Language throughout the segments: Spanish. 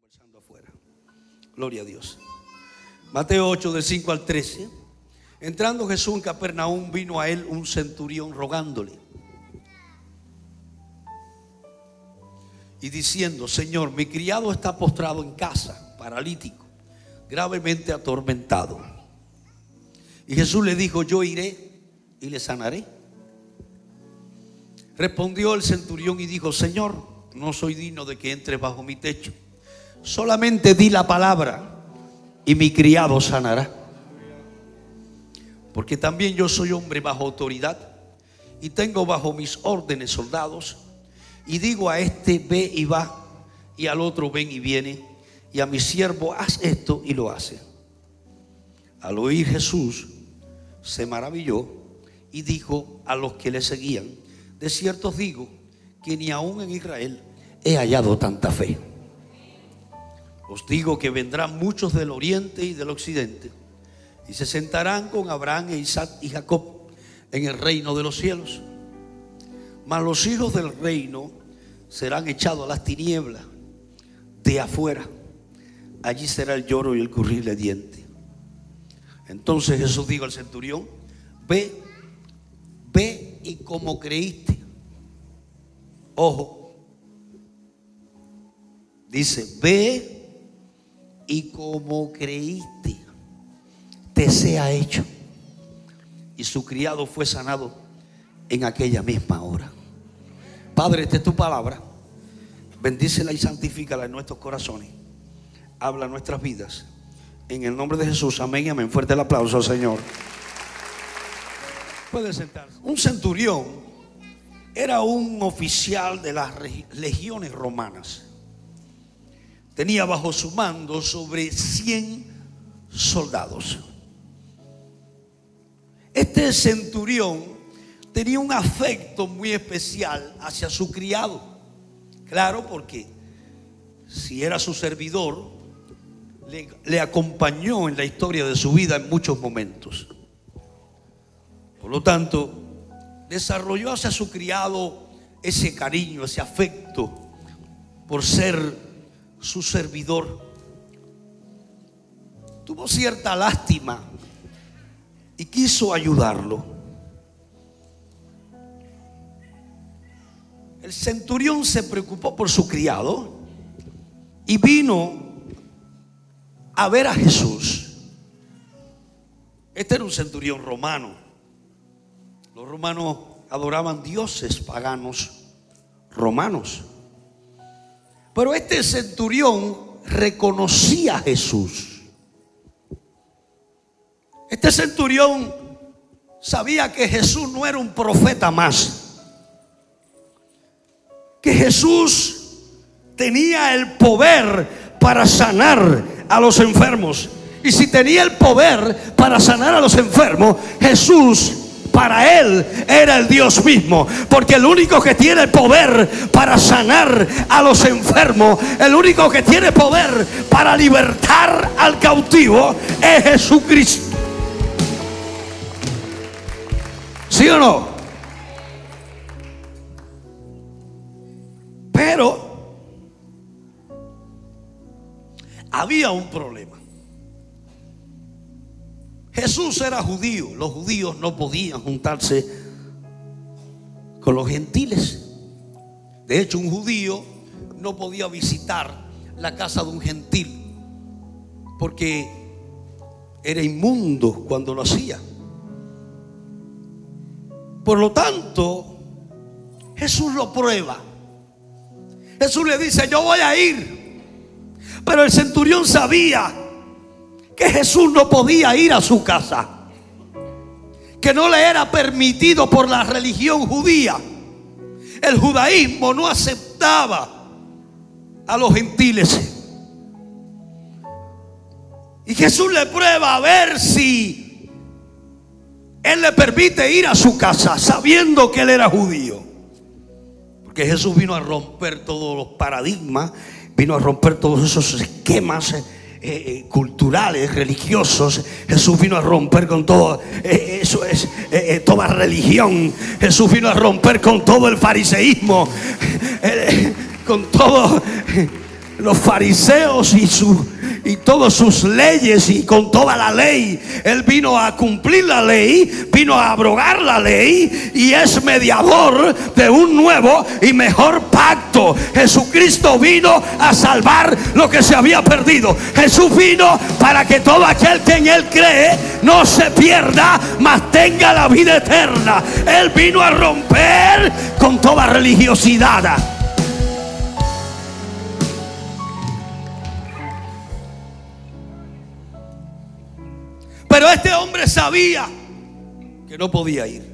Conversando afuera. Gloria a Dios. Mateo 8, del 5 al 13. Entrando Jesús en Capernaum, vino a él un centurión rogándole y diciendo: Señor, mi criado está postrado en casa, paralítico, gravemente atormentado. Y Jesús le dijo: Yo iré y le sanaré. Respondió el centurión y dijo: Señor, no soy digno de que entres bajo mi techo. Solamente di la palabra y mi criado sanará. Porque también yo soy hombre bajo autoridad y tengo bajo mis órdenes soldados. Y digo a este ve y va, y al otro ven y viene, y a mi siervo haz esto y lo hace. Al oír Jesús, se maravilló y dijo a los que le seguían, de cierto os digo que ni aún en Israel he hallado tanta fe. Os digo que vendrán muchos del oriente y del occidente y se sentarán con Abraham, e Isaac y Jacob en el reino de los cielos. Mas los hijos del reino serán echados a las tinieblas de afuera. Allí será el lloro y el currir de dientes. Entonces Jesús dijo al centurión, ve, ve y como creíste. Ojo, dice, ve y como creíste, te sea hecho. Y su criado fue sanado en aquella misma hora. Padre, esta es tu palabra. Bendícela y santifícala en nuestros corazones. Habla nuestras vidas. En el nombre de Jesús, amén y amén. Fuerte el aplauso, Señor. Puede sentarse. Un centurión era un oficial de las legiones romanas. Tenía bajo su mando sobre 100 soldados. Este centurión tenía un afecto muy especial hacia su criado. Claro, porque si era su servidor, le, acompañó en la historia de su vida en muchos momentos. Por lo tanto, desarrolló hacia su criado ese cariño, ese afecto por ser su servidor. Tuvo cierta lástima y quiso ayudarlo. El centurión se preocupó por su criado y vino a ver a Jesús. Este era un centurión romano. Los romanos adoraban dioses paganos romanos. Pero este centurión reconocía a Jesús. Este centurión sabía que Jesús no era un profeta más. Que Jesús tenía el poder para sanar a los enfermos. Y si tenía el poder para sanar a los enfermos, Jesús para él era el Dios mismo. Porque el único que tiene poder para sanar a los enfermos, el único que tiene poder para libertar al cautivo es Jesucristo. ¿Sí o no? Pero había un problema. Jesús era judío, los judíos no podían juntarse con los gentiles. De hecho, un judío no podía visitar la casa de un gentil porque era inmundo cuando lo hacía. Por lo tanto, Jesús lo prueba. Jesús le dice, yo voy a ir. Pero el centurión sabía que Jesús no podía ir a su casa. Que no le era permitido por la religión judía. El judaísmo no aceptaba a los gentiles. Y Jesús le prueba a ver si él le permite ir a su casa sabiendo que él era judío. Porque Jesús vino a romper todos los paradigmas, vino a romper todos esos esquemas eh, culturales, religiosos. Jesús vino a romper con todo, eh, eso es, eh, toda religión. Jesús vino a romper con todo el fariseísmo, con todos los fariseos y su y todas sus leyes y con toda la ley. Él vino a cumplir la ley, vino a abrogar la ley y es mediador de un nuevo y mejor pacto. Jesucristo vino a salvar lo que se había perdido. Jesús vino para que todo aquel que en él cree no se pierda, mas tenga la vida eterna. Él vino a romper con toda religiosidad. Pero este hombre sabía que no podía ir.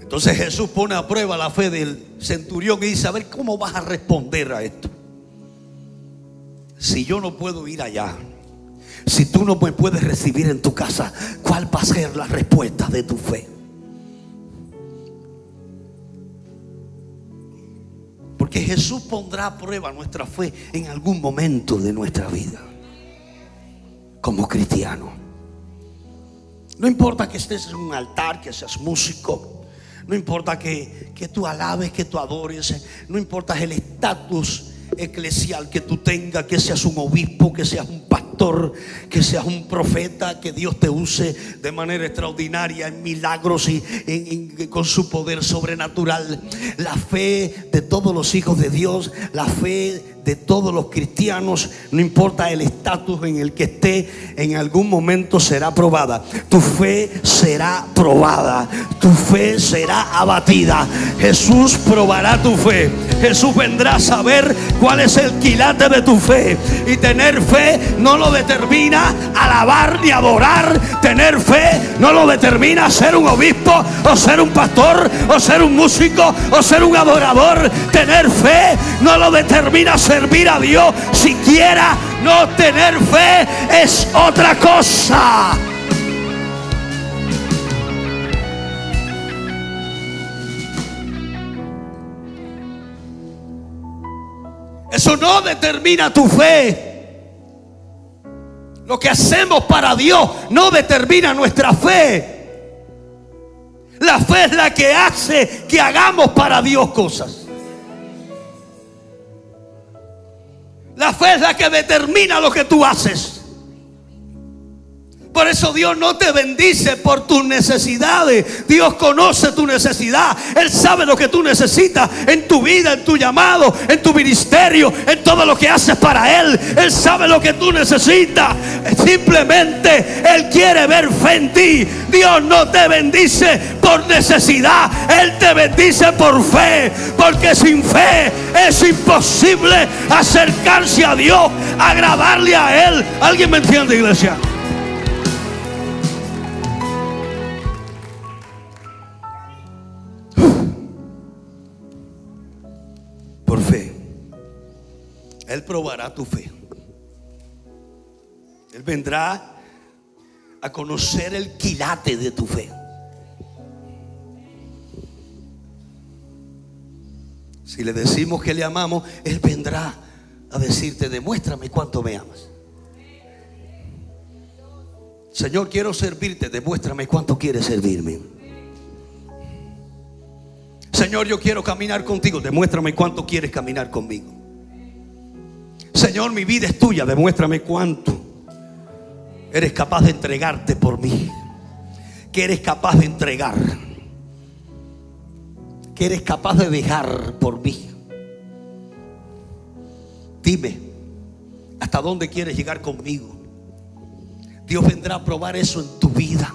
Entonces Jesús pone a prueba la fe del centurión y dice, a ver, ¿cómo vas a responder a esto? Si yo no puedo ir allá, si tú no me puedes recibir en tu casa, ¿cuál va a ser la respuesta de tu fe? Porque Jesús pondrá a prueba nuestra fe en algún momento de nuestra vida como cristiano. No importa que estés en un altar, que seas músico. No importa que, que tú alabes, que tú adores. No importa el estatus eclesial que tú tengas, que seas un obispo, que seas un pastor, que seas un profeta, que Dios te use de manera extraordinaria en milagros y con su poder sobrenatural. La fe de todos los hijos de Dios, la fe de todos los cristianos, no importa el estatus en el que esté, en algún momento será probada. Tu fe será probada, tu fe será abatida. Jesús probará tu fe. Jesús vendrá a saber cuál es el quilate de tu fe. Y tener fe no lo determina alabar ni adorar. Tener fe no lo determina ser un obispo o ser un pastor o ser un músico o ser un adorador. Tener fe no lo determina servir a Dios, siquiera no tener fe es otra cosa. Eso no determina tu fe. Lo que hacemos para Dios no determina nuestra fe. La fe es la que hace que hagamos para Dios cosas. La fe es la que determina lo que tú haces. Por eso Dios no te bendice por tus necesidades. Dios conoce tu necesidad. Él sabe lo que tú necesitas en tu vida, en tu llamado, en tu ministerio, en todo lo que haces para Él. Él sabe lo que tú necesitas. Simplemente Él quiere ver fe en ti. Dios no te bendice por necesidad. Él te bendice por fe. Porque sin fe es imposible acercarse a Dios, agradarle a Él. ¿Alguien me entiende, iglesia? Él probará tu fe. Él vendrá a conocer el quilate de tu fe. Si le decimos que le amamos, Él vendrá a decirte, demuéstrame cuánto me amas. Señor, quiero servirte, demuéstrame cuánto quieres servirme. Señor, yo quiero caminar contigo. Demuéstrame cuánto quieres caminar conmigo. Señor, mi vida es tuya. Demuéstrame cuánto eres capaz de entregarte por mí. Que eres capaz de entregar. Que eres capaz de dejar por mí. Dime, ¿hasta dónde quieres llegar conmigo? Dios vendrá a probar eso en tu vida.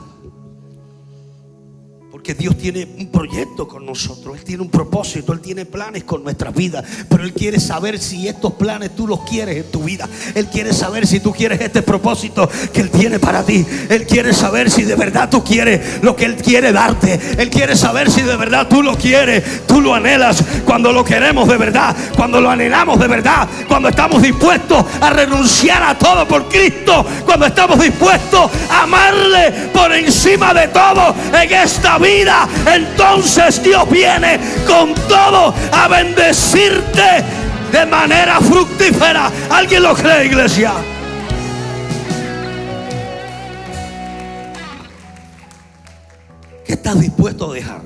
Que Dios tiene un proyecto con nosotros, Él tiene un propósito, Él tiene planes con nuestra vida, pero Él quiere saber si estos planes tú los quieres en tu vida. Él quiere saber si tú quieres este propósito que Él tiene para ti. Él quiere saber si de verdad tú quieres lo que Él quiere darte. Él quiere saber si de verdad tú lo quieres, tú lo anhelas, cuando lo queremos de verdad, cuando lo anhelamos de verdad, cuando estamos dispuestos a renunciar a todo por Cristo, cuando estamos dispuestos a amarle por encima de todo en esta vida entonces Dios viene con todo a bendecirte de manera fructífera. ¿Alguien lo cree, iglesia? ¿Qué estás dispuesto a dejar?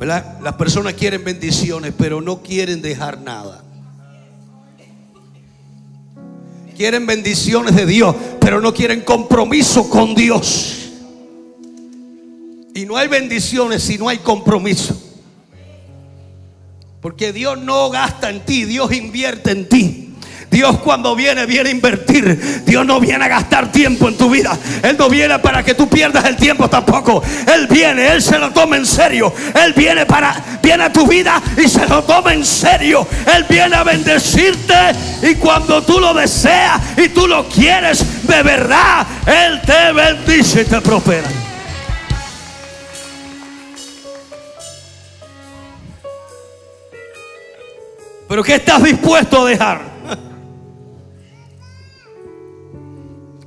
Las personas quieren bendiciones, pero no quieren dejar nada. Quieren bendiciones de Dios, pero no quieren compromiso con Dios. Y no hay bendiciones si no hay compromiso. Porque Dios no gasta en ti, Dios invierte en ti. Dios cuando viene, viene a invertir. Dios no viene a gastar tiempo en tu vida. Él no viene para que tú pierdas el tiempo tampoco. Él viene, Él se lo toma en serio. Él viene para, viene a tu vida y se lo toma en serio. Él viene a bendecirte y cuando tú lo deseas y tú lo quieres de verdad, Él te bendice y te prospera. Pero ¿qué estás dispuesto a dejar?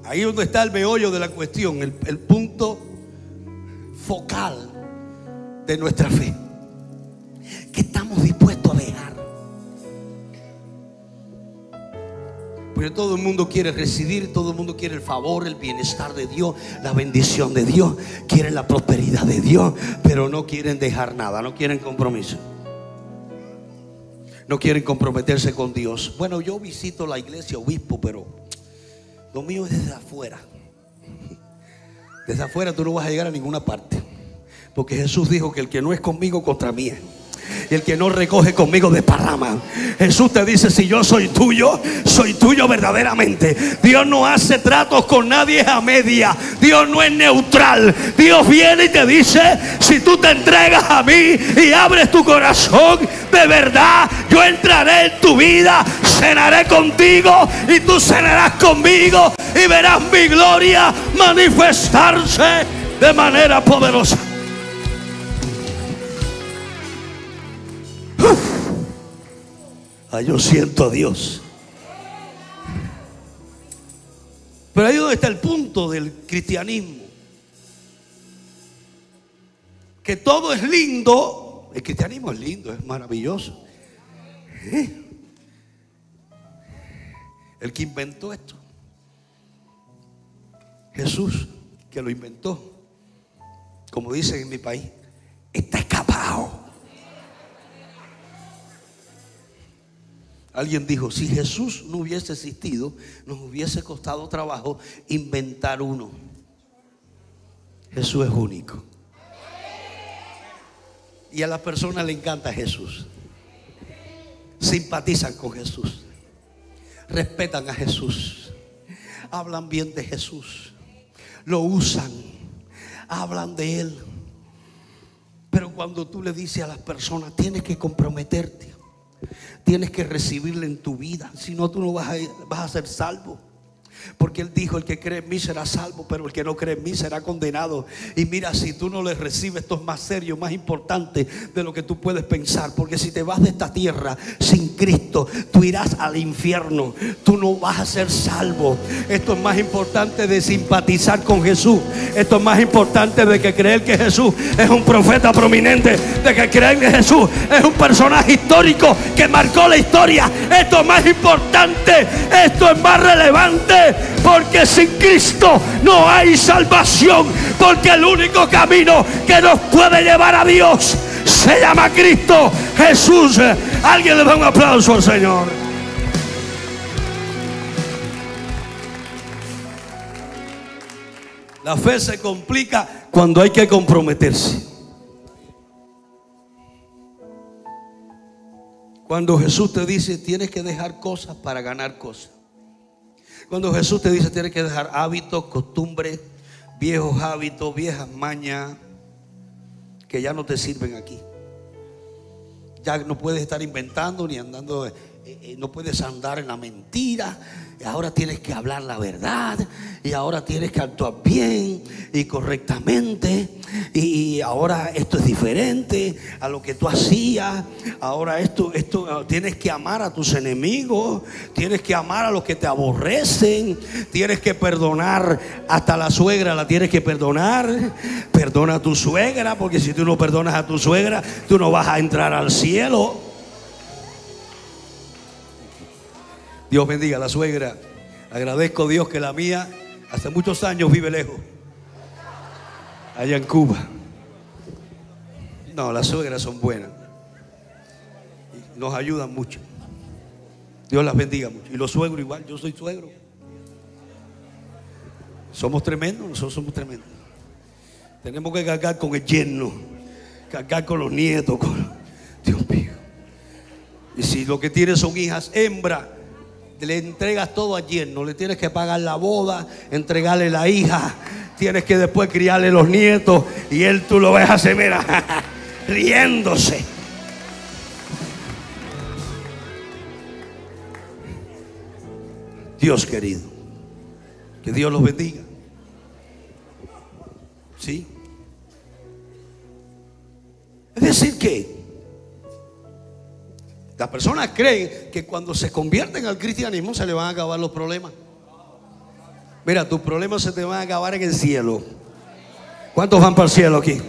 Ahí es donde está el meollo de la cuestión, el, el punto focal de nuestra fe. ¿Qué estamos dispuestos a dejar? Porque todo el mundo quiere recibir, todo el mundo quiere el favor, el bienestar de Dios, la bendición de Dios, quieren la prosperidad de Dios, pero no quieren dejar nada, no quieren compromiso no quieren comprometerse con Dios. Bueno, yo visito la iglesia obispo, pero lo mío es desde afuera. Desde afuera tú no vas a llegar a ninguna parte. Porque Jesús dijo que el que no es conmigo contra mí. Y el que no recoge conmigo desparrama. Jesús te dice, si yo soy tuyo, soy tuyo verdaderamente. Dios no hace tratos con nadie a media. Dios no es neutral. Dios viene y te dice, si tú te entregas a mí y abres tu corazón, de verdad, yo entraré en tu vida, cenaré contigo y tú cenarás conmigo y verás mi gloria manifestarse de manera poderosa. Yo siento a Dios. Pero ahí donde está el punto del cristianismo. Que todo es lindo. El cristianismo es lindo, es maravilloso. ¿Eh? El que inventó esto. Jesús, que lo inventó. Como dicen en mi país, está Alguien dijo, si Jesús no hubiese existido, nos hubiese costado trabajo inventar uno. Jesús es único. Y a las personas le encanta Jesús. Simpatizan con Jesús. Respetan a Jesús. Hablan bien de Jesús. Lo usan. Hablan de Él. Pero cuando tú le dices a las personas, tienes que comprometerte Tienes que recibirle en tu vida. Si no, tú no vas a, vas a ser salvo. Porque Él dijo, el que cree en mí será salvo, pero el que no cree en mí será condenado. Y mira, si tú no le recibes, esto es más serio, más importante de lo que tú puedes pensar. Porque si te vas de esta tierra sin Cristo, tú irás al infierno. Tú no vas a ser salvo. Esto es más importante de simpatizar con Jesús. Esto es más importante de que creer que Jesús es un profeta prominente. De que creer que Jesús es un personaje histórico que marcó la historia. Esto es más importante. Esto es más relevante porque sin Cristo no hay salvación. Porque el único camino que nos puede llevar a Dios se llama Cristo Jesús. Alguien le da un aplauso al Señor. La fe se complica cuando hay que comprometerse. Cuando Jesús te dice, tienes que dejar cosas para ganar cosas. Cuando Jesús te dice tienes que dejar hábitos, costumbres, viejos hábitos, viejas mañas que ya no te sirven aquí. Ya no puedes estar inventando ni andando, eh, eh, no puedes andar en la mentira, ahora tienes que hablar la verdad y ahora tienes que actuar bien y correctamente y, ahora esto es diferente a lo que tú hacías ahora esto esto ah, tienes que amar a tus enemigos tienes que amar a los que te aborrecen tienes que perdonar hasta la suegra la tienes que perdonar perdona a tu suegra porque si tú no perdonas a tu suegra tú no vas a entrar al cielo Dios bendiga a la suegra. Agradezco a Dios que la mía hace muchos años vive lejos. Allá en Cuba. No, las suegras son buenas. Nos ayudan mucho. Dios las bendiga mucho. Y los suegros igual, yo soy suegro. Somos tremendos, nosotros somos tremendos. Tenemos que cargar con el yerno, cargar con los nietos, con... Dios mío. Y si lo que tienes son hijas hembra, le entregas todo a yerno, le tienes que pagar la boda, entregarle la hija, tienes que después criarle los nietos y él tú lo ves así, mira, riéndose. Dios querido, que Dios los bendiga. ¿Sí? Es decir que las personas creen que cuando se convierten al cristianismo se le van a acabar los problemas. Mira, tus problemas se te van a acabar en el cielo. ¿Cuántos van para el cielo aquí?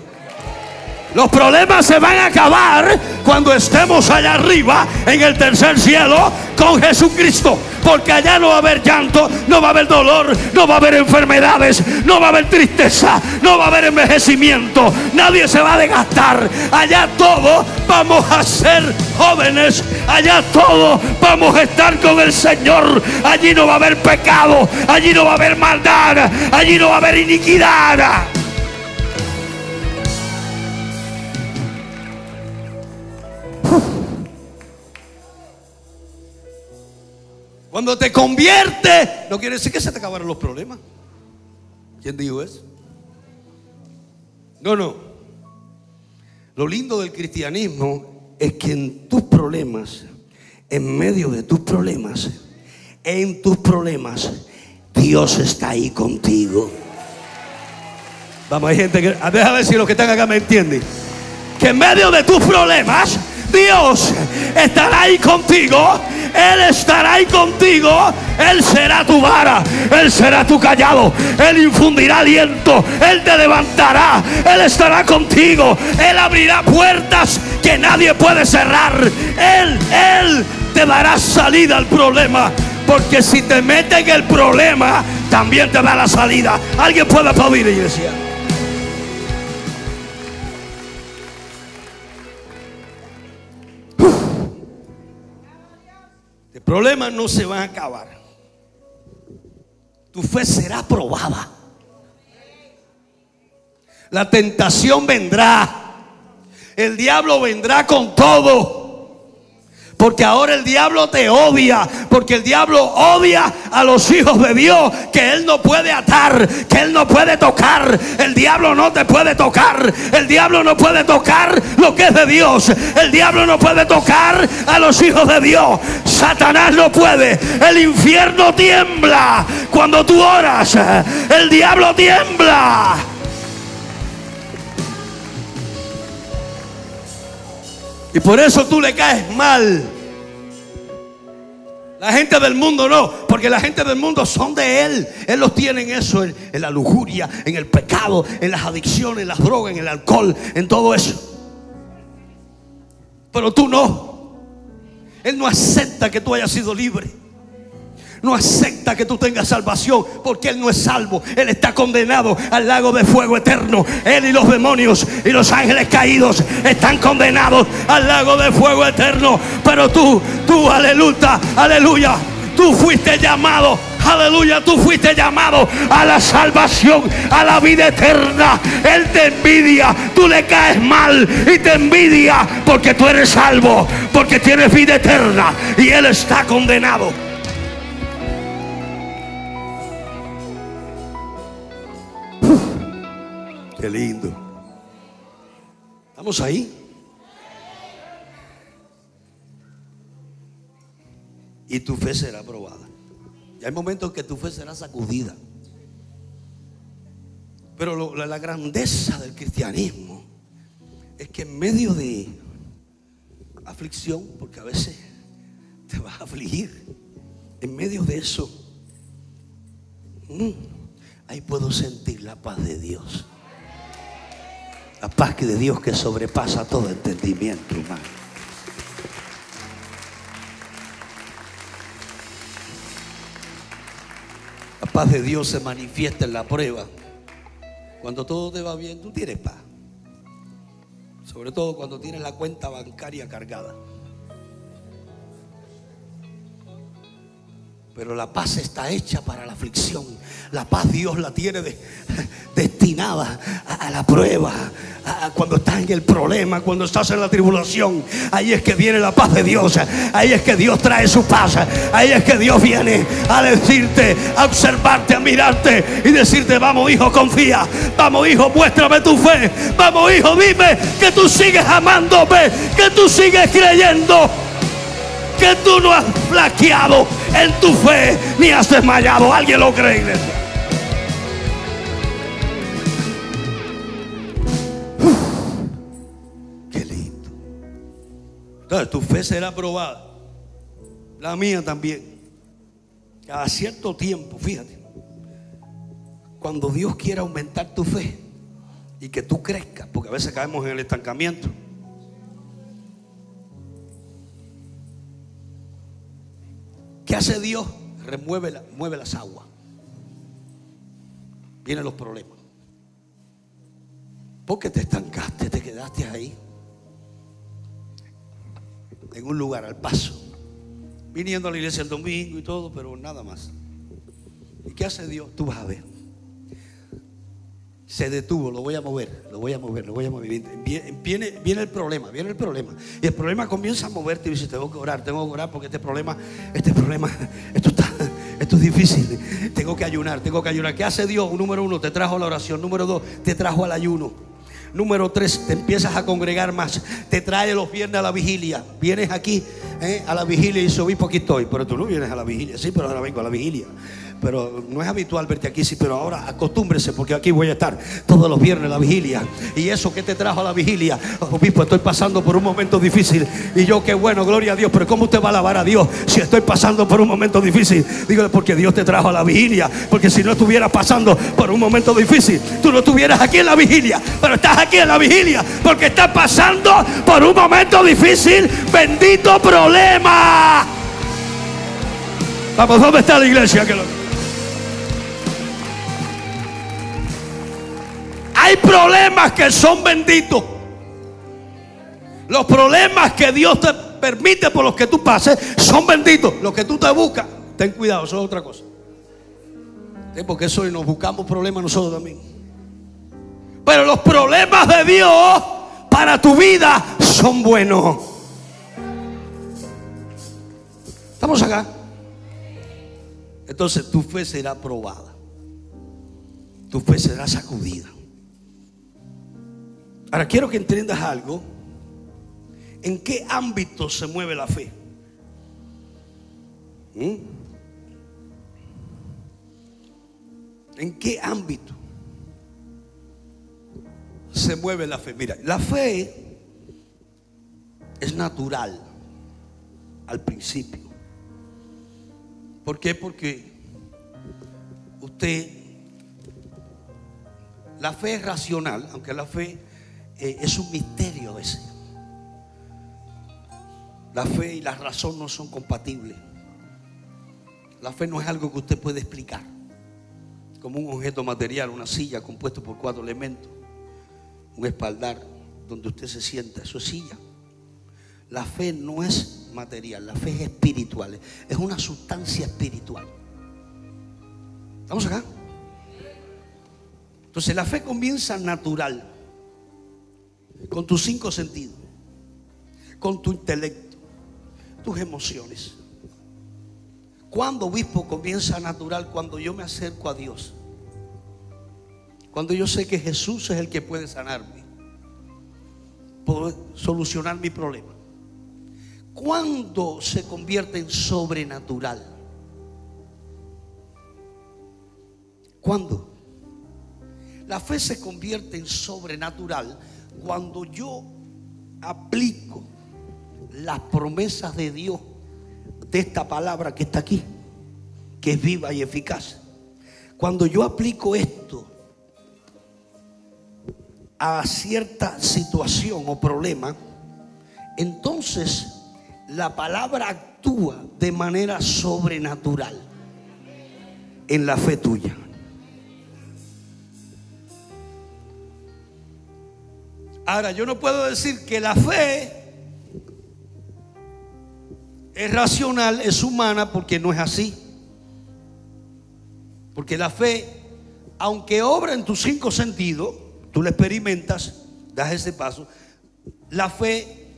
Los problemas se van a acabar cuando estemos allá arriba en el tercer cielo con Jesucristo. Porque allá no va a haber llanto, no va a haber dolor, no va a haber enfermedades, no va a haber tristeza, no va a haber envejecimiento. Nadie se va a desgastar. Allá todos vamos a ser jóvenes. Allá todos vamos a estar con el Señor. Allí no va a haber pecado, allí no va a haber maldad, allí no va a haber iniquidad. Cuando te convierte, no quiere decir que se te acabaron los problemas. ¿Quién dijo eso? No, no. Lo lindo del cristianismo es que en tus problemas, en medio de tus problemas, en tus problemas, Dios está ahí contigo. Vamos, hay gente que. Deja ver si los que están acá me entienden. Que en medio de tus problemas, Dios estará ahí contigo. Él estará ahí contigo. Él será tu vara. Él será tu callado. Él infundirá aliento. Él te levantará. Él estará contigo. Él abrirá puertas que nadie puede cerrar. Él, Él te dará salida al problema. Porque si te mete en el problema, también te da la salida. Alguien puede aplaudir, iglesia. El problema no se va a acabar. Tu fe será probada. La tentación vendrá. El diablo vendrá con todo. Porque ahora el diablo te odia. Porque el diablo odia a los hijos de Dios. Que él no puede atar. Que él no puede tocar. El diablo no te puede tocar. El diablo no puede tocar lo que es de Dios. El diablo no puede tocar a los hijos de Dios. Satanás no puede. El infierno tiembla. Cuando tú oras, el diablo tiembla. Y por eso tú le caes mal. La gente del mundo no, porque la gente del mundo son de Él. Él los tiene en eso, en, en, la lujuria, en el pecado, en las adicciones, en las drogas, en el alcohol, en todo eso. Pero tú no. Él no acepta que tú hayas sido libre. No acepta que tú tengas salvación porque Él no es salvo. Él está condenado al lago de fuego eterno. Él y los demonios y los ángeles caídos están condenados al lago de fuego eterno. Pero tú, tú, aleluya, aleluya. Tú fuiste llamado Aleluya, tú fuiste llamado a la salvación, a la vida eterna. Él te envidia, tú le caes mal y te envidia porque tú eres salvo, porque tienes vida eterna y Él está condenado. Lindo. ¿Estamos ahí? Y tu fe será probada. Y hay momentos que tu fe será sacudida. Pero la, grandeza del cristianismo es que en medio de aflicción, porque a veces te vas a afligir, en medio de eso, mmm, ahí puedo sentir la paz de Dios la paz de Dios que sobrepasa todo entendimiento humano. La paz de Dios se manifiesta en la prueba. Cuando todo te va bien, tú tienes paz. Sobre todo cuando tienes la cuenta bancaria cargada. Pero la paz está hecha para la aflicción. La paz Dios la tiene destinada a, la prueba. cuando estás en el problema, cuando estás en la tribulación. Ahí es que viene la paz de Dios. Ahí es que Dios trae su paz. Ahí es que Dios viene a decirte, a observarte, a mirarte y decirte, vamos hijo, confía. Vamos hijo, muéstrame tu fe. Vamos hijo, dime que tú sigues amándome, que tú sigues creyendo que tú no has flaqueado en tu fe ni has desmayado. ¿Alguien lo cree, iglesia? qué lindo. Entonces tu fe será probada. La mía también. Cada cierto tiempo, fíjate. Cuando Dios quiere aumentar tu fe y que tú crezcas, porque a veces caemos en el estancamiento. ¿Qué hace Dios? Remueve mueve las aguas. Vienen los problemas. Porque te estancaste, te quedaste ahí. En un lugar al paso. Viniendo a la iglesia el domingo y todo, pero nada más. ¿Y qué hace Dios? Tú vas a ver se detuvo, lo voy a mover, lo voy a mover, lo voy a mover. Viene, viene, el problema, viene el problema. Y el problema comienza a moverte y dice, tengo que orar, tengo que orar porque este problema, este problema, esto está, esto es difícil. Tengo que ayunar, tengo que ayunar. ¿Qué hace Dios? Número uno, te trajo la oración. Número dos, te trajo al ayuno. Número tres, te empiezas a congregar más. Te trae los viernes a la vigilia. Vienes aquí eh, a la vigilia y dice, obispo, aquí estoy. Pero tú no vienes a la vigilia. Sí, pero ahora vengo a la vigilia pero no es habitual verte aquí, sí, pero ahora acostúmbrese porque aquí voy a estar todos los viernes la vigilia. Y eso que te trajo a la vigilia, obispo, estoy pasando por un momento difícil. Y yo, qué bueno, gloria a Dios, pero ¿cómo usted va a alabar a Dios si estoy pasando por un momento difícil? Dígale, porque Dios te trajo a la vigilia, porque si no estuvieras pasando por un momento difícil, tú no estuvieras aquí en la vigilia, pero estás aquí en la vigilia porque estás pasando por un momento difícil. Bendito problema. Vamos, ¿dónde está la iglesia? Que. Hay problemas que son benditos. Los problemas que Dios te permite por los que tú pases son benditos. Los que tú te buscas, ten cuidado, eso es otra cosa. Porque eso nos buscamos problemas nosotros también. Pero los problemas de Dios para tu vida son buenos. ¿Estamos acá? Entonces tu fe será probada. Tu fe será sacudida. Ahora quiero que entiendas algo. ¿En qué ámbito se mueve la fe? ¿Mm? ¿En qué ámbito se mueve la fe? Mira, la fe es natural al principio. ¿Por qué? Porque usted, la fe es racional, aunque la fe eh, es un misterio ese. La fe y la razón no son compatibles. La fe no es algo que usted puede explicar. Como un objeto material, una silla compuesta por cuatro elementos, un espaldar donde usted se sienta, eso es silla. La fe no es material, la fe es espiritual, es una sustancia espiritual. ¿Estamos acá? Entonces la fe comienza natural con tus cinco sentidos, con tu intelecto, tus emociones. Cuando, obispo, comienza natural? Cuando yo me acerco a Dios. Cuando yo sé que Jesús es el que puede sanarme, puede solucionar mi problema. Cuando se convierte en sobrenatural? ¿Cuándo? La fe se convierte en sobrenatural cuando yo aplico las promesas de Dios de esta palabra que está aquí, que es viva y eficaz, cuando yo aplico esto a cierta situación o problema, entonces la palabra actúa de manera sobrenatural. en la fe tuya. Ahora, yo no puedo decir que la fe es racional, es humana, porque no es así. Porque la fe, aunque obra en tus cinco sentidos, tú la experimentas, das ese paso, la fe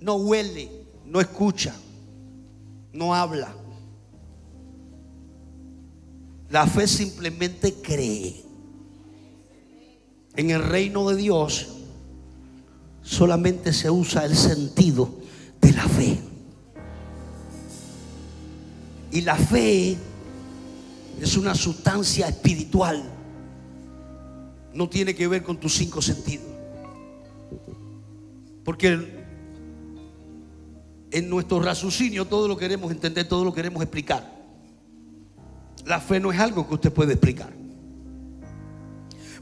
no huele, no escucha, no habla. La fe simplemente cree. En el reino de Dios solamente se usa el sentido de la fe. Y la fe es una sustancia espiritual. No tiene que ver con tus cinco sentidos. Porque en nuestro raciocinio todo lo queremos entender, todo lo queremos explicar. La fe no es algo que usted puede explicar.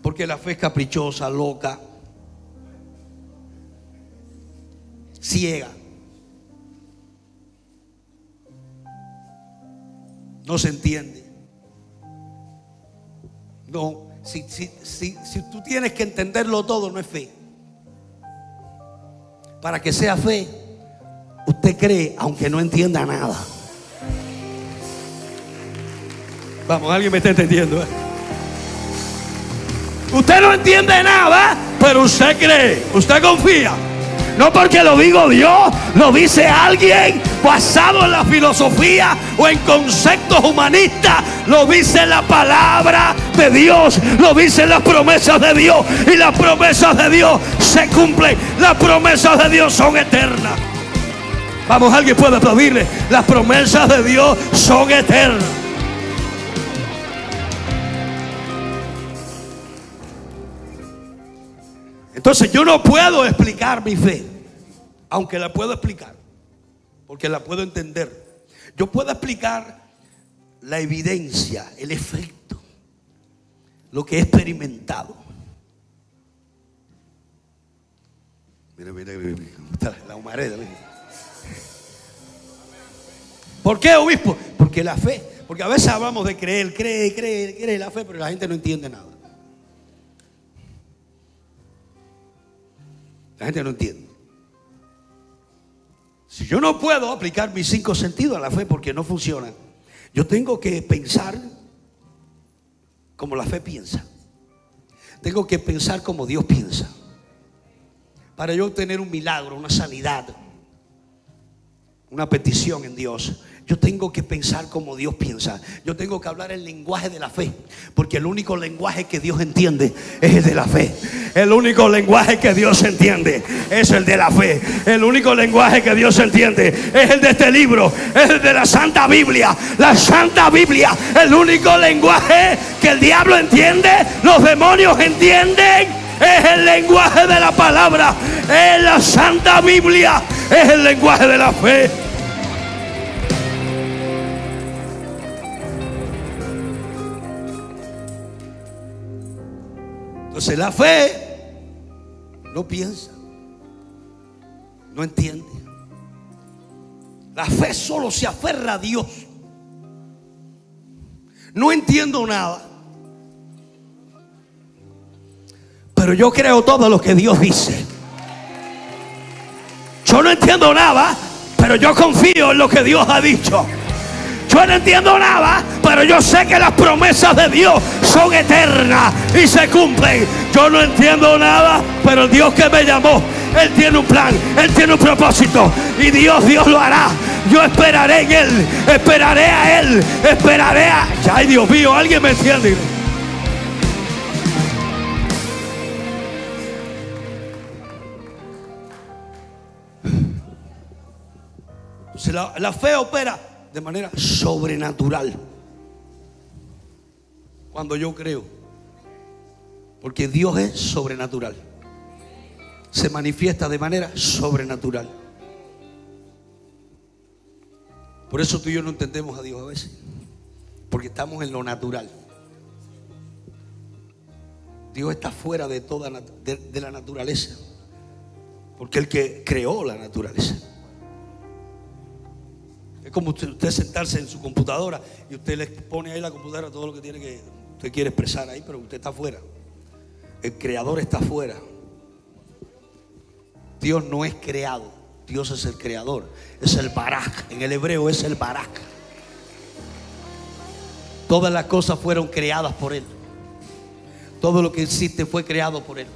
Porque la fe es caprichosa, loca, ciega. No se entiende. No, si, si, si, si tú tienes que entenderlo todo, no es fe. Para que sea fe, usted cree aunque no entienda nada. Vamos, alguien me está entendiendo. ¿eh? Usted no entiende nada, pero usted cree, usted confía. No porque lo digo Dios, lo dice alguien basado en la filosofía o en conceptos humanistas. Lo dice la palabra de Dios, lo dicen las promesas de Dios. Y las promesas de Dios se cumplen. Las promesas de Dios son eternas. Vamos, alguien puede aplaudirle. Las promesas de Dios son eternas. Entonces yo no puedo explicar mi fe, aunque la puedo explicar, porque la puedo entender. Yo puedo explicar la evidencia, el efecto, lo que he experimentado. Mira, mira, mira, la humareda. ¿Por qué, obispo? Porque la fe, porque a veces hablamos de creer, cree, cree, cree la fe, pero la gente no entiende nada. La gente no entiende. Si yo no puedo aplicar mis cinco sentidos a la fe porque no funciona, yo tengo que pensar como la fe piensa. Tengo que pensar como Dios piensa. Para yo obtener un milagro, una sanidad, una petición en Dios, yo tengo que pensar como Dios piensa. Yo tengo que hablar el lenguaje de la fe. Porque el único lenguaje que Dios entiende es el de la fe. El único lenguaje que Dios entiende es el de la fe. El único lenguaje que Dios entiende es el de este libro. Es el de la Santa Biblia. La Santa Biblia. El único lenguaje que el diablo entiende. Los demonios entienden. Es el lenguaje de la palabra. Es la Santa Biblia. Es el lenguaje de la fe. La fe no piensa, no entiende. La fe solo se aferra a Dios. No entiendo nada. Pero yo creo todo lo que Dios dice. Yo no entiendo nada, pero yo confío en lo que Dios ha dicho. Yo no entiendo nada, pero yo sé que las promesas de Dios son eternas y se cumplen. Yo no entiendo nada, pero el Dios que me llamó, Él tiene un plan, Él tiene un propósito y Dios, Dios lo hará. Yo esperaré en Él, esperaré a Él, esperaré a... Ay, Dios mío, alguien me entiende. La, la fe opera de manera sobrenatural. Cuando yo creo. Porque Dios es sobrenatural. Se manifiesta de manera sobrenatural. Por eso tú y yo no entendemos a Dios a veces. Porque estamos en lo natural. Dios está fuera de toda de, la naturaleza. Porque el que creó la naturaleza como usted, usted sentarse en su computadora y usted le pone ahí la computadora todo lo que tiene que usted quiere expresar ahí, pero usted está afuera. El creador está afuera. Dios no es creado, Dios es el creador, es el barak. En el hebreo es el barak. Todas las cosas fueron creadas por Él. Todo lo que existe fue creado por Él.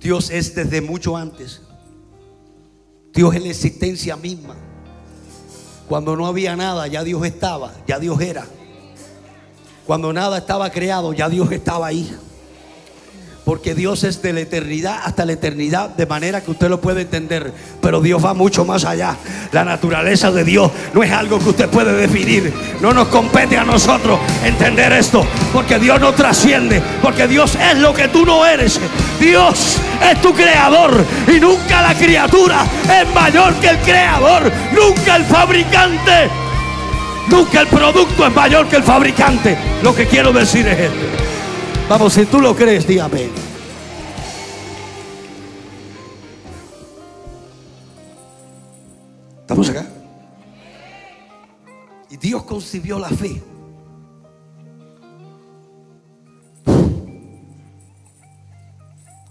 Dios es desde mucho antes. Dios es la existencia misma. Cuando no había nada, ya Dios estaba, ya Dios era. Cuando nada estaba creado, ya Dios estaba ahí. Porque Dios es de la eternidad hasta la eternidad, de manera que usted lo puede entender. Pero Dios va mucho más allá. La naturaleza de Dios no es algo que usted puede definir. No nos compete a nosotros entender esto. Porque Dios no trasciende. Porque Dios es lo que tú no eres. Dios es tu creador. Y nunca la criatura es mayor que el creador. Nunca el fabricante. Nunca el producto es mayor que el fabricante. Lo que quiero decir es esto. Vamos, si tú lo crees, dígame. ¿Estamos acá? Y Dios concibió la fe.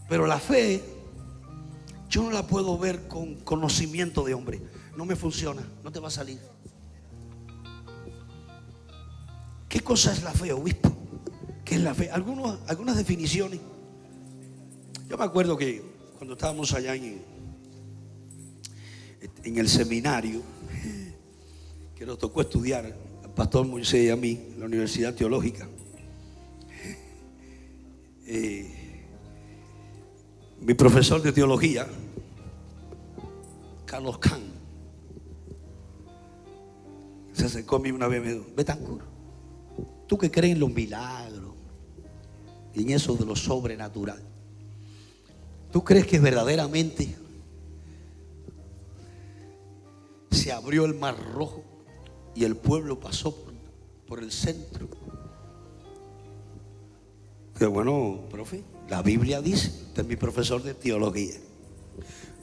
Pero la fe, yo no la puedo ver con conocimiento de hombre. No me funciona, no te va a salir. ¿Qué cosa es la fe, obispo? ¿Qué es la fe? Algunos, algunas definiciones. Yo me acuerdo que cuando estábamos allá en, el seminario, que nos tocó estudiar al pastor Moisés y a mí, en la Universidad Teológica, eh, mi profesor de teología, Carlos Kahn, se acercó a mí una vez me dijo, Betancur, tú que crees en los milagros y en eso de lo sobrenatural, ¿tú crees que verdaderamente se abrió el mar rojo y el pueblo pasó por, el centro? Que bueno, profe, la Biblia dice, este es mi profesor de teología,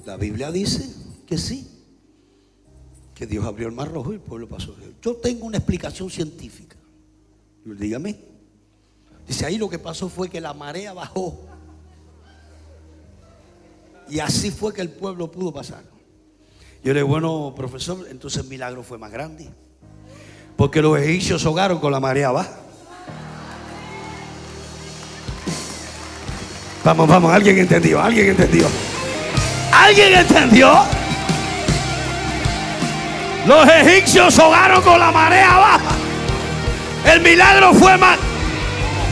la Biblia dice que sí, que Dios abrió el mar rojo y el pueblo pasó. Yo tengo una explicación científica. Dígame. Dice, ahí lo que pasó fue que la marea bajó. Y así fue que el pueblo pudo pasar. Yo le digo, bueno, profesor, entonces el milagro fue más grande. Porque los egipcios ahogaron con la marea baja. Vamos, vamos, alguien entendió, alguien entendió. ¿Alguien entendió? Los egipcios ahogaron con la marea baja. El milagro fue más.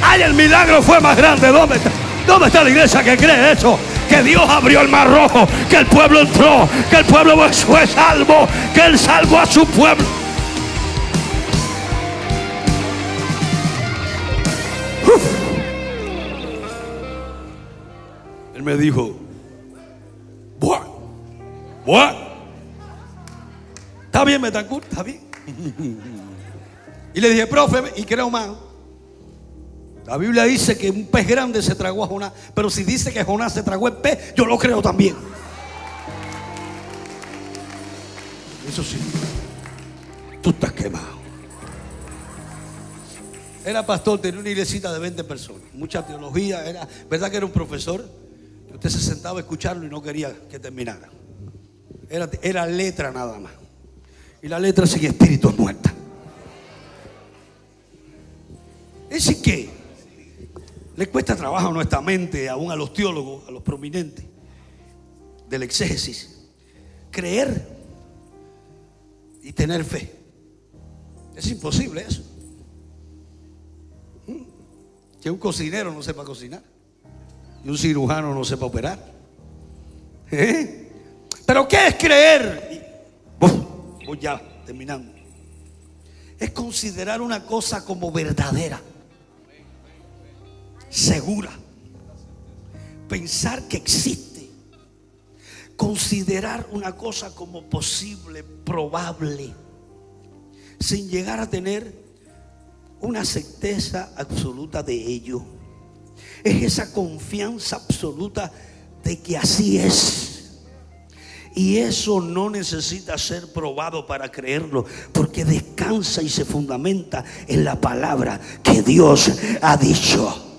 Ay, el milagro fue más grande. ¿Dónde está? ¿Dónde está la iglesia que cree eso? Que Dios abrió el mar rojo, que el pueblo entró, que el pueblo fue salvo, que Él salvó a su pueblo. Uf. Él me dijo, buah, buah. ¿Está bien, Betancourt? ¿Está bien? Y le dije, profe, y creo más. La Biblia dice que un pez grande se tragó a Jonás, pero si dice que Jonás se tragó el pez, yo lo creo también. Eso sí, tú estás quemado. Era pastor, tenía una iglesita de 20 personas, mucha teología, era, ¿verdad que era un profesor? Usted se sentaba a escucharlo y no quería que terminara. Era, letra nada más. Y la letra sigue espíritus muertas. Es decir que le cuesta trabajo a nuestra mente, aún a los teólogos, a los prominentes del exégesis, creer y tener fe. Es imposible eso. ¿Mm? Que un cocinero no sepa cocinar y un cirujano no sepa operar. ¿Eh? Pero ¿qué es creer? Voy ya terminando. Es considerar una cosa como verdadera segura. Pensar que existe. Considerar una cosa como posible, probable, sin llegar a tener una certeza absoluta de ello. Es esa confianza absoluta de que así es. Y eso no necesita ser probado para creerlo, porque descansa y se fundamenta en la palabra que Dios ha dicho.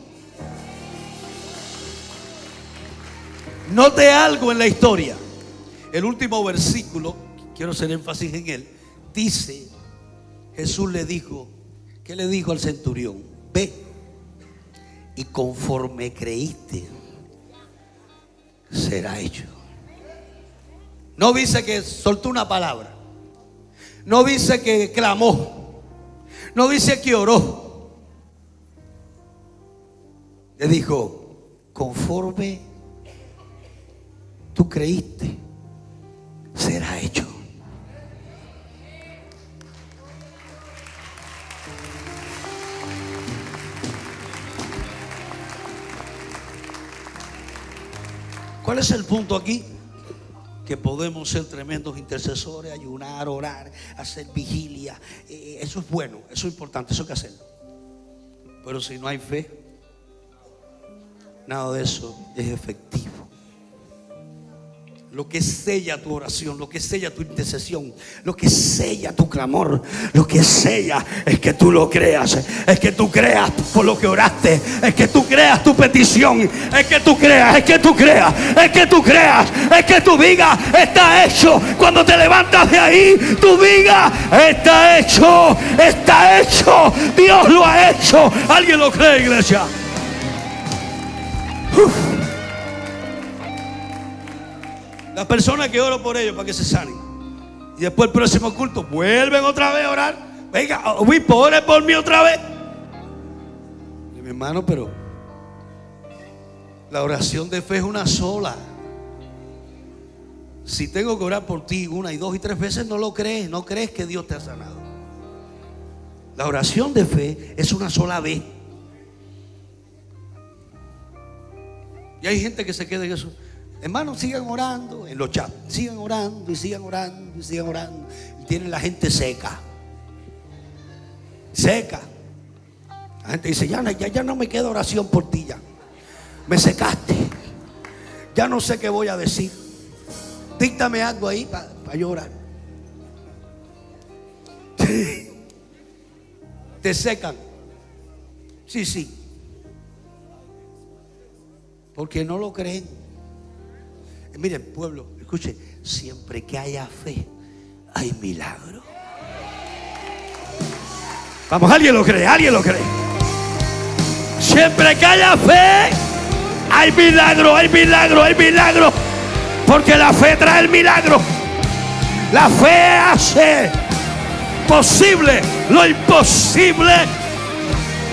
Note algo en la historia. El último versículo, quiero hacer énfasis en él, dice, Jesús le dijo, ¿qué le dijo al centurión? Ve y conforme creíste, será hecho. No dice que soltó una palabra. No dice que clamó. No dice que oró. Le dijo, conforme tú creíste, será hecho. ¿Cuál es el punto aquí? Que podemos ser tremendos intercesores, ayunar, orar, hacer vigilia. Eh, eso es bueno, eso es importante, eso hay que hacerlo. Pero si no hay fe, nada de eso es efectivo lo que sella tu oración, lo que sella tu intercesión, lo que sella tu clamor, lo que sella es que tú lo creas, es que tú creas por lo que oraste, es que tú creas tu petición, es que tú creas, es que tú creas, es que tú creas, es que tu vida está hecho. Cuando te levantas de ahí, tu vida está hecho, está hecho, Dios lo ha hecho. ¿Alguien lo cree, iglesia? Las personas que oro por ellos para que se sanen. Y después el próximo culto vuelven otra vez a orar. Venga, obispo, ore por mí otra vez. Y mi hermano, pero la oración de fe es una sola. Si tengo que orar por ti una y dos y tres veces, no lo crees, no crees que Dios te ha sanado. La oración de fe es una sola vez. Y hay gente que se queda en eso. Hermanos, sigan orando en los chats. Sigan orando y sigan orando y sigan orando. Y tienen la gente seca. Seca. La gente dice, ya, ya, ya no me queda oración por ti ya. Me secaste. Ya no sé qué voy a decir. Díctame algo ahí para llorar. Te secan. Sí, sí. Porque no lo creen. Miren, pueblo, escuchen, siempre que haya fe, hay milagro. Vamos, alguien lo cree, alguien lo cree. Siempre que haya fe, hay milagro, hay milagro, hay milagro. Porque la fe trae el milagro. La fe hace posible lo imposible.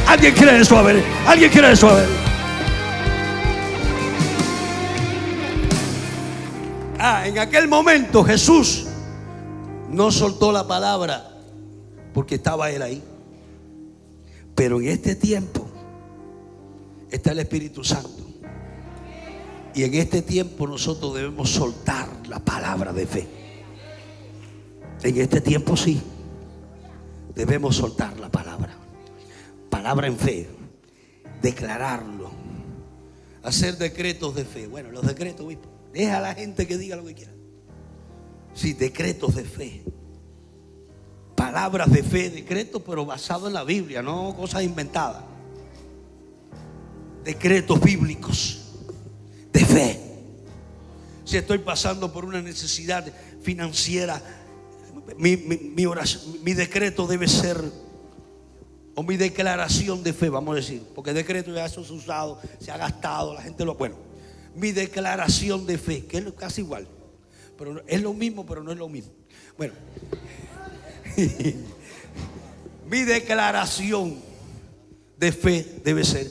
¿Alguien cree eso? A ver, ¿alguien cree eso? A ver. Ah, en aquel momento Jesús no soltó la palabra porque estaba él ahí. Pero en este tiempo está el Espíritu Santo. Y en este tiempo nosotros debemos soltar la palabra de fe. En este tiempo sí. Debemos soltar la palabra. Palabra en fe. Declararlo. Hacer decretos de fe. Bueno, los decretos, obispo. Deja a la gente que diga lo que quiera. Sí, decretos de fe. Palabras de fe, decretos, pero basados en la Biblia, no cosas inventadas. Decretos bíblicos de fe. Si estoy pasando por una necesidad financiera, mi, mi decreto debe ser, o mi declaración de fe, vamos a decir, porque decreto ya eso se ha usado, se ha gastado, la gente lo. Bueno, mi declaración de fe, que es casi igual. Pero es lo mismo, pero no es lo mismo. Bueno, mi declaración de fe debe ser,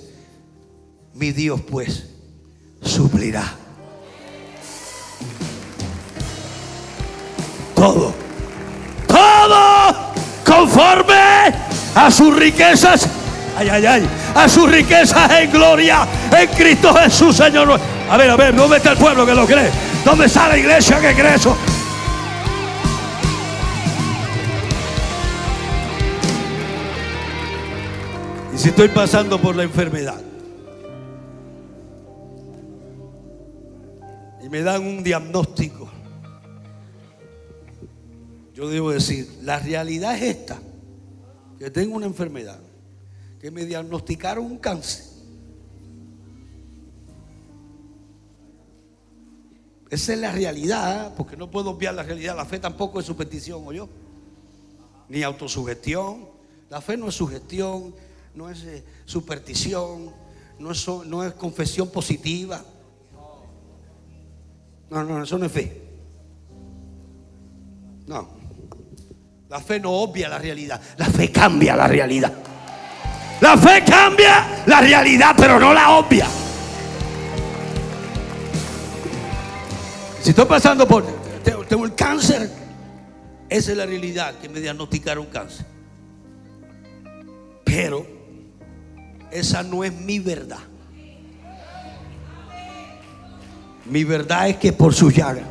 mi Dios pues suplirá. Todo, todo conforme a sus riquezas, ay, ay, ay, a sus riquezas en gloria en Cristo Jesús, Señor. A ver, a ver, ¿dónde está el pueblo que lo cree? ¿Dónde está la iglesia que cree eso? Y si estoy pasando por la enfermedad y me dan un diagnóstico Yo debo decir, la realidad es esta, que tengo una enfermedad, que me diagnosticaron un cáncer. Esa es la realidad, porque no puedo obviar la realidad. La fe tampoco es superstición, ¿o yo? Ni autosugestión. La fe no es sugestión, no es eh, superstición, no es, no es confesión positiva. No, no, eso no es fe. No. La fe no obvia la realidad. La fe cambia la realidad. La fe cambia la realidad, pero no la obvia. Si estoy pasando por tengo el cáncer, esa es la realidad que me diagnosticaron cáncer. Pero esa no es mi verdad. Mi verdad es que por su llaga.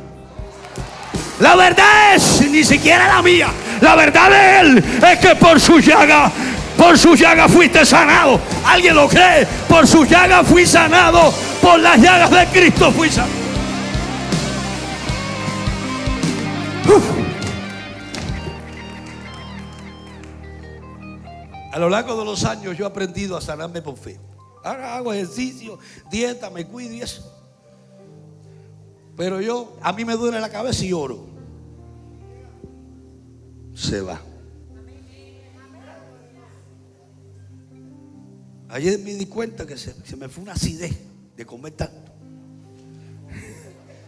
La verdad es ni siquiera la mía. La verdad de él es que por su llaga, por su llaga fuiste sanado. ¿Alguien lo cree? Por su llaga fui sanado. Por las llagas de Cristo fui sanado. A lo largo de los años yo he aprendido a sanarme por fe. Hago ejercicio, dieta, me cuido y eso. Pero yo, a mí me duele la cabeza y oro. Se va. Ayer me di cuenta que se, me fue una acidez de comer tanto.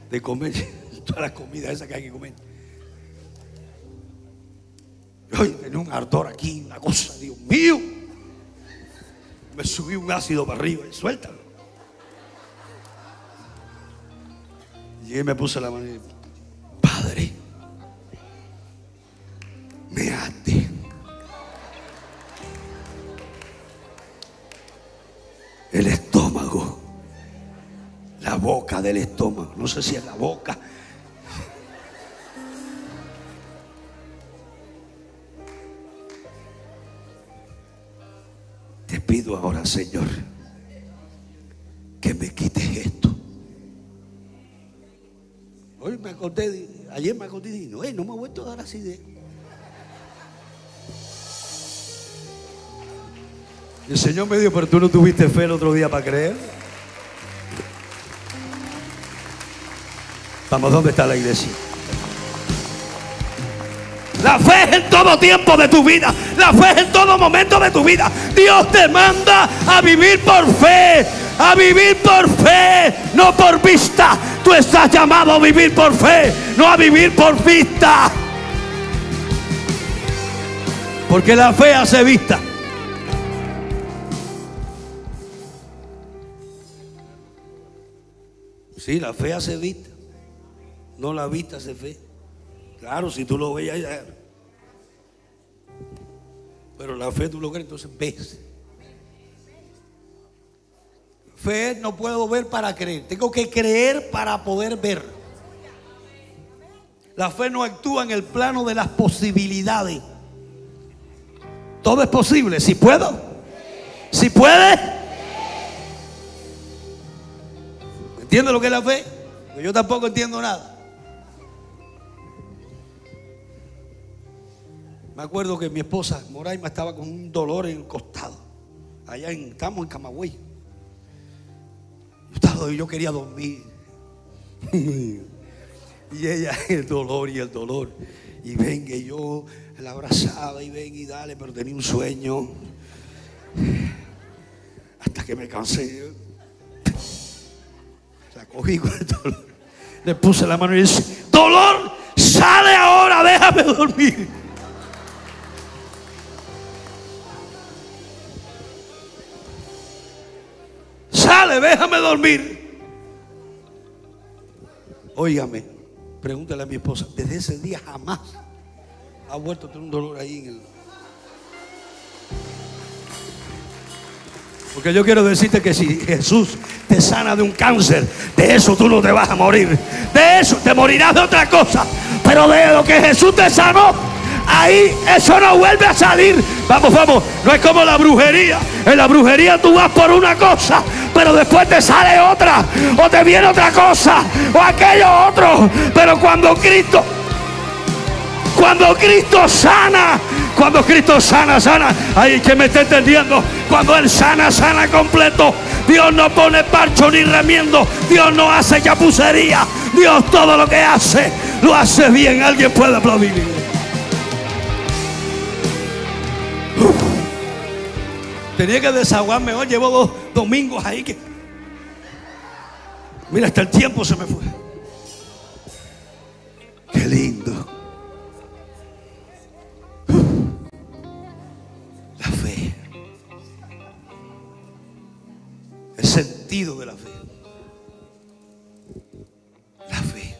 De comer todas las comidas esas que hay que comer. Hoy tenía un ardor aquí, una cosa, Dios mío. Me subí un ácido para arriba y suéltalo. Y me puse la mano y Padre, me ate. El estómago, la boca del estómago, no sé si es la boca, Te pido ahora, Señor, que me quites esto. Hoy me acordé, ayer me acordé y no, no me he vuelto a dar así de. El Señor me dijo, pero tú no tuviste fe el otro día para creer. Vamos, ¿dónde está la iglesia? La fe es en todo tiempo de tu vida. La fe es en todo momento de tu vida. Dios te manda a vivir por fe. A vivir por fe, no por vista. Tú estás llamado a vivir por fe, no a vivir por vista. Porque la fe hace vista. Sí, la fe hace vista. No la vista hace fe. Claro, si tú lo ves Pero la fe tú lo crees, entonces ves. Fe no puedo ver para creer. Tengo que creer para poder ver. La fe no actúa en el plano de las posibilidades. Todo es posible. Si puedo. Si puede. ¿Entiende lo que es la fe? Yo tampoco entiendo nada. Me acuerdo que mi esposa Moraima estaba con un dolor en el costado. Allá en, estamos en Camagüey. Yo, yo quería dormir. y ella, el dolor y el dolor. Y venga, y yo la abrazaba y ven y dale, pero tenía un sueño. Hasta que me cansé. Con el dolor. Le puse la mano y dije, dolor, sale ahora, déjame dormir. Sale, déjame dormir. Óigame, pregúntale a mi esposa, desde ese día jamás ha vuelto a tener un dolor ahí en el... Porque yo quiero decirte que si Jesús te sana de un cáncer, de eso tú no te vas a morir. De eso te morirás de otra cosa. Pero de lo que Jesús te sanó, ahí eso no vuelve a salir. Vamos, vamos, no es como la brujería. En la brujería tú vas por una cosa, pero después te sale otra, o te viene otra cosa, o aquello otro. Pero cuando Cristo... Cuando Cristo sana, cuando Cristo sana, sana. Hay que me está entendiendo. Cuando Él sana, sana completo. Dios no pone parcho ni remiendo. Dios no hace chapucería. Dios todo lo que hace, lo hace bien. Alguien puede aplaudir. Tenía que desahogarme hoy. Llevo dos domingos ahí que. Mira, hasta el tiempo se me fue. Qué lindo. Sentido de la fe. La fe.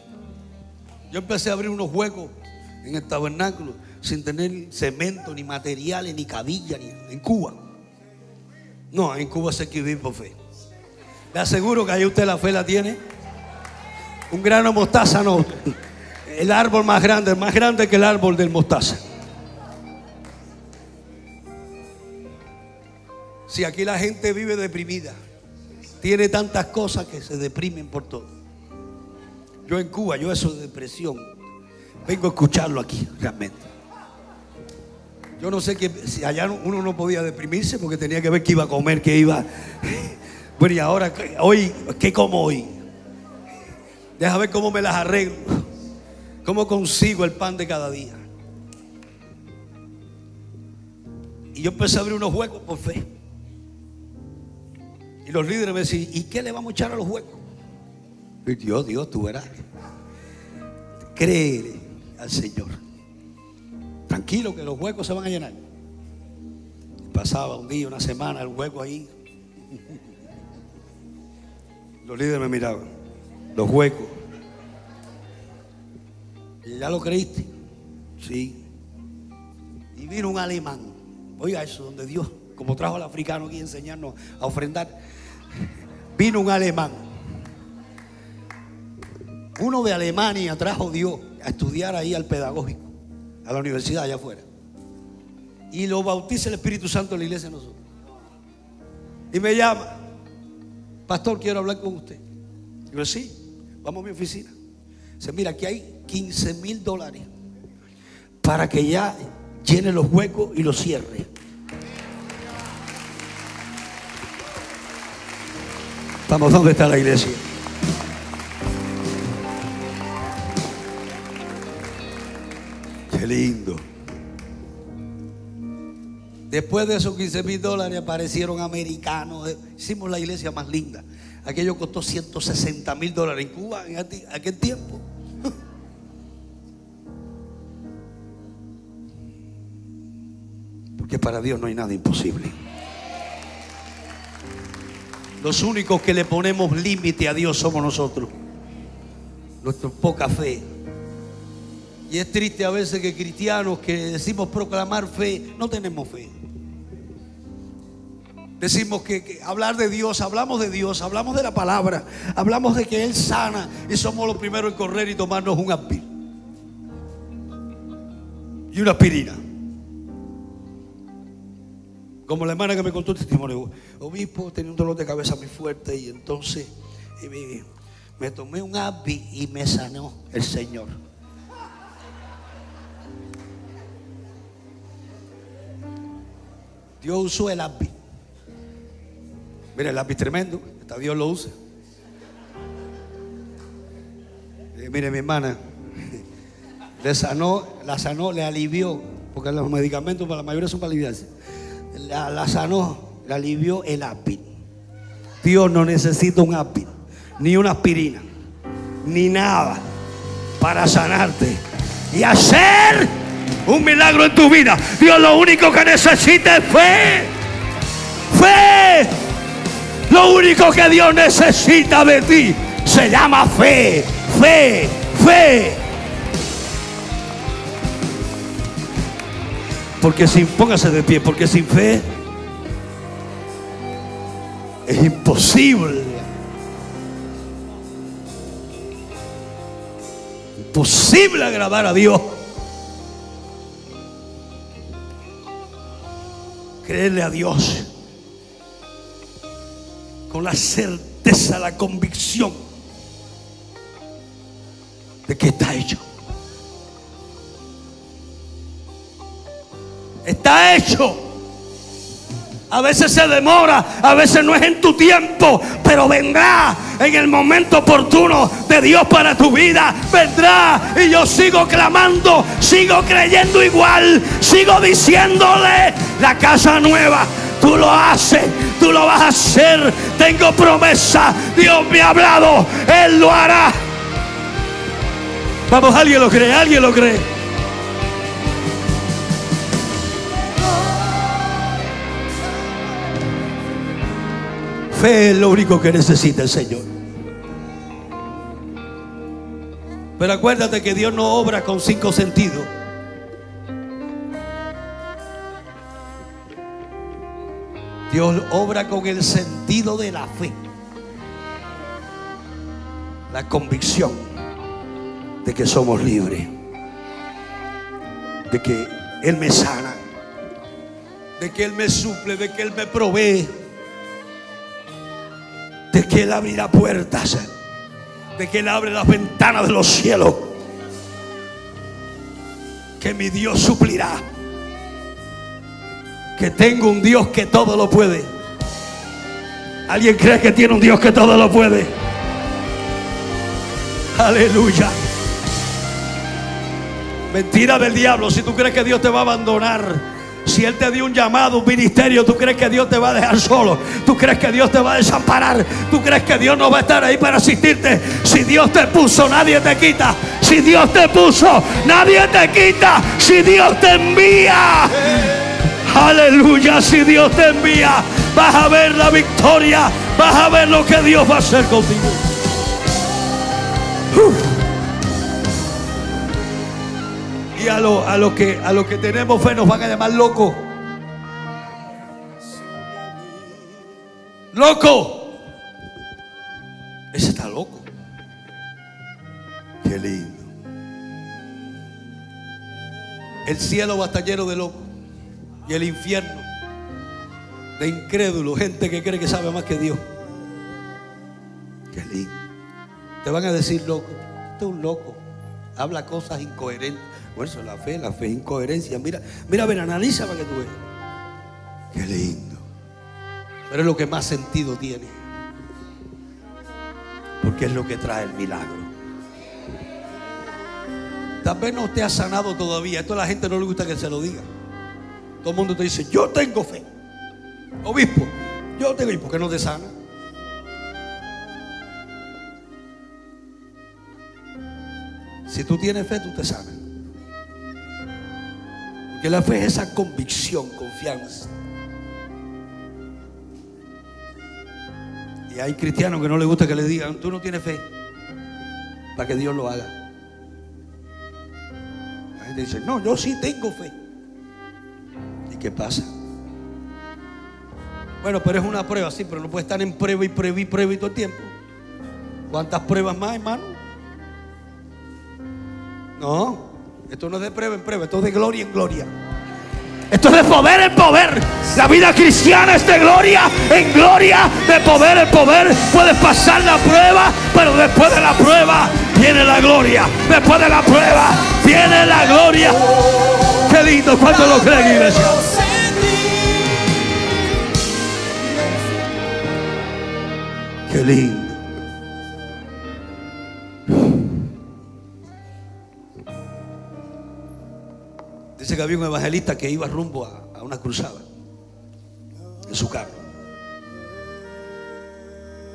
Yo empecé a abrir unos huecos en el tabernáculo sin tener cemento, ni materiales, ni cabilla, ni en Cuba. No, en Cuba se que vivir por fe. Le aseguro que ahí usted la fe la tiene. Un grano de mostaza no. El árbol más grande, más grande que el árbol del mostaza. Si aquí la gente vive deprimida, tiene tantas cosas que se deprimen por todo. Yo en Cuba, yo eso de depresión, vengo a escucharlo aquí realmente. Yo no sé que si allá uno no podía deprimirse porque tenía que ver qué iba a comer, qué iba. Bueno, y ahora, hoy, ¿qué como hoy? Deja ver cómo me las arreglo. ¿Cómo consigo el pan de cada día? Y yo empecé a abrir unos huecos por fe. Y los líderes me decían, ¿y qué le vamos a echar a los huecos? Y Dios, Dios, tú verás. Créele al Señor. Tranquilo que los huecos se van a llenar. Pasaba un día, una semana, el hueco ahí. Los líderes me miraban. Los huecos. ¿Y ya lo creíste? Sí. Y vino un alemán. Oiga eso, donde Dios, como trajo al africano aquí a enseñarnos a ofrendar, vino un alemán. Uno de Alemania trajo Dios a estudiar ahí al pedagógico, a la universidad allá afuera. Y lo bautiza el Espíritu Santo en la iglesia de nosotros. Y me llama, pastor, quiero hablar con usted. Y yo, sí, vamos a mi oficina. Dice, mira, aquí hay 15 mil dólares para que ya llene los huecos y los cierre. Vamos, ¿dónde está la iglesia? Qué lindo. Después de esos 15 mil dólares aparecieron americanos. Hicimos la iglesia más linda. Aquello costó 160 mil dólares en Cuba en aquel tiempo. Porque para Dios no hay nada imposible. Los únicos que le ponemos límite a Dios somos nosotros. Nuestra poca fe. Y es triste a veces que cristianos que decimos proclamar fe, no tenemos fe. Decimos que, hablar de Dios, hablamos de Dios, hablamos de la palabra, hablamos de que Él sana y somos los primeros en correr y tomarnos un aspir. Y una aspirina. Como la hermana que me contó el testimonio, obispo tenía un dolor de cabeza muy fuerte y entonces me, tomé un api y me sanó el Señor. Dios usó el api. Mira, el lápiz tremendo, hasta Dios lo usa. Eh, mire, mi hermana, le sanó, la sanó, le alivió, porque los medicamentos para la mayoría son para aliviarse. La, sanó, le alivió el ápice. Dios no necesita un ápice, ni una aspirina, ni nada para sanarte y hacer un milagro en tu vida. Dios lo único que necesita es fe. Fe. Lo único que Dios necesita de ti se llama fe, fe, fe. Porque sin, póngase de pie, porque sin fe es imposible. Imposible agradar a Dios. Creerle a Dios con la certeza, la convicción de que está hecho. Está hecho. A veces se demora, a veces no es en tu tiempo, pero vendrá en el momento oportuno de Dios para tu vida. Vendrá y yo sigo clamando, sigo creyendo igual, sigo diciéndole la casa nueva. Tú lo haces, tú lo vas a hacer. Tengo promesa. Dios me ha hablado, Él lo hará. Vamos, alguien lo cree, alguien lo cree. Fe es lo único que necesita el Señor. Pero acuérdate que Dios no obra con cinco sentidos. Dios obra con el sentido de la fe. La convicción de que somos libres. De que Él me sana. De que Él me suple. De que Él me provee de que Él abrirá puertas, de que Él abre las ventanas de los cielos, que mi Dios suplirá, que tengo un Dios que todo lo puede. ¿Alguien cree que tiene un Dios que todo lo puede? Aleluya. Mentira del diablo. Si tú crees que Dios te va a abandonar, si Él te dio un llamado, un ministerio, ¿tú crees que Dios te va a dejar solo? ¿Tú crees que Dios te va a desamparar? ¿Tú crees que Dios no va a estar ahí para asistirte? Si Dios te puso, nadie te quita. Si Dios te puso, nadie te quita. Si Dios te envía. Aleluya, si Dios te envía, vas a ver la victoria, vas a ver lo que Dios va a hacer contigo. A lo, a lo que, tenemos fe nos van a llamar loco. Loco. Ese está loco. Qué lindo. El cielo va a estar lleno de locos. Y el infierno de incrédulos, gente que cree que sabe más que Dios. Qué lindo. Te van a decir loco. Este es un loco. Habla cosas incoherentes. Por eso la fe, la fe es incoherencia. Mira, mira, ven, analiza para que tú veas. Qué lindo. Pero es lo que más sentido tiene. Porque es lo que trae el milagro. Tal vez no te ha sanado todavía. Esto a la gente no le gusta que se lo diga. Todo el mundo te dice, yo tengo fe. Obispo, yo tengo. ¿Y por qué no te sana? Si tú tienes fe, tú te sanas. Que la fe es esa convicción, confianza. Y hay cristianos que no les gusta que le digan, tú no tienes fe, para que Dios lo haga. La gente dice, no, yo sí tengo fe. ¿Y qué pasa? Bueno, pero es una prueba, sí, pero no puede estar en prueba y prueba y prueba y todo el tiempo. ¿Cuántas pruebas más, hermano? No. Esto no es de prueba en prueba, esto es de gloria en gloria. Esto es de poder en poder. La vida cristiana es de gloria en gloria, de poder en poder. Puedes pasar la prueba, pero después de la prueba viene la gloria. Después de la prueba viene la gloria. Qué lindo, ¿cuánto lo creen, iglesia? Qué lindo. Dice que había un evangelista que iba rumbo a, una cruzada en su carro.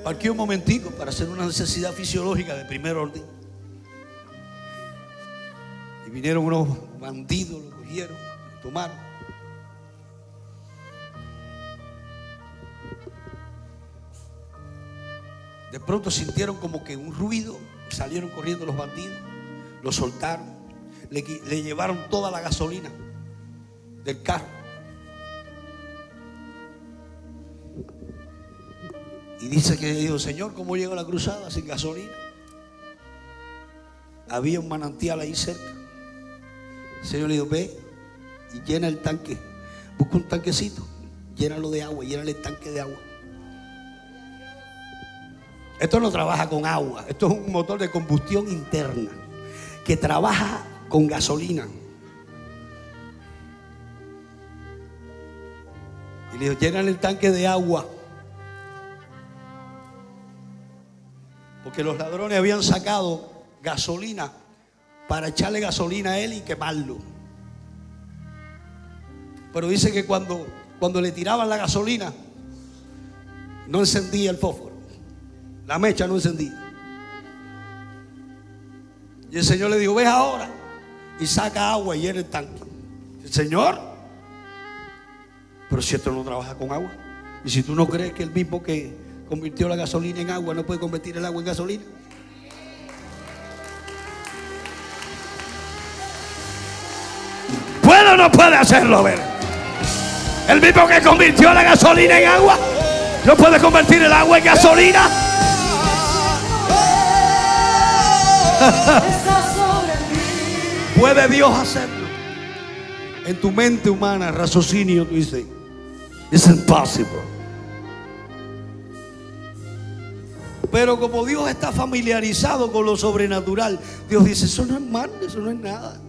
Parqueó un momentico para hacer una necesidad fisiológica de primer orden. Y vinieron unos bandidos, lo cogieron, lo tomaron. De pronto sintieron como que un ruido, salieron corriendo los bandidos, lo soltaron le, llevaron toda la gasolina del carro. Y dice que dijo, Señor, ¿cómo llegó la cruzada sin gasolina? Había un manantial ahí cerca. El Señor le dijo, ve y llena el tanque. Busca un tanquecito, llénalo de agua, llénale el tanque de agua. Esto no trabaja con agua, esto es un motor de combustión interna que trabaja con gasolina. Y le dijo, llenan el tanque de agua. Porque los ladrones habían sacado gasolina para echarle gasolina a él y quemarlo. Pero dice que cuando, cuando le tiraban la gasolina, no encendía el fósforo. La mecha no encendía. Y el Señor le dijo, ves ahora y saca agua y llena el tanque. El Señor, pero si esto no trabaja con agua. Y si tú no crees que el mismo que convirtió la gasolina en agua no puede convertir el agua en gasolina. ¿Puede o no puede hacerlo? A ver. El mismo que convirtió la gasolina en agua, no puede convertir el agua en gasolina. ¿Puede Dios hacerlo? En tu mente humana, raciocinio, tú dices, es imposible. Pero como Dios está familiarizado con lo sobrenatural, Dios dice, eso no es mal, eso no es nada.